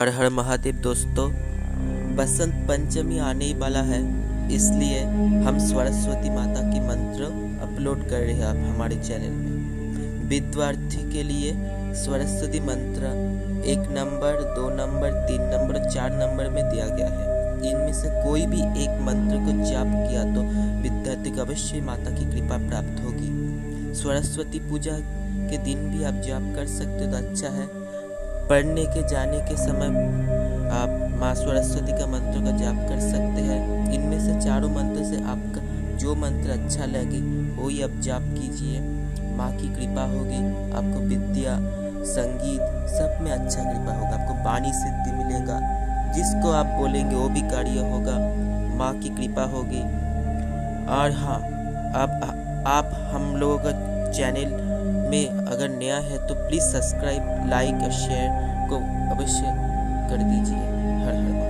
हर हर महादेव दोस्तों, बसंत पंचमी आने ही वाला है, इसलिए हम सरस्वती माता की मंत्र अपलोड कर रहे हैं आप हमारे चैनल में। विद्यार्थी के लिए सरस्वती मंत्र एक नंबर, दो नंबर, तीन नंबर, चार नंबर में दिया गया है। इनमें से कोई भी एक मंत्र को जाप किया तो विद्यार्थी को अवश्य माता की कृपा प्राप्त होगी। सरस्वती पूजा के दिन भी आप जाप कर सकते हो तो अच्छा है। पढ़ने के, जाने के समय आप माँ सरस्वती का मंत्र का जाप कर सकते हैं। इनमें से चारों मंत्र से आपका, जो मंत्र अच्छा लगे, वही आप जाप कीजिए। माँ की कृपा होगी, आपको विद्या, संगीत, सब में अच्छा कृपा होगा, आपको वाणी सिद्धि मिलेगा। जिसको आप बोलेंगे, वो भी कार्य होगा। माँ की कृपा होगी। और हाँ आप आप हम लोगों का चैनल में अगर नया है तो प्लीज़ सब्सक्राइब लाइक और शेयर को अवश्य कर दीजिए।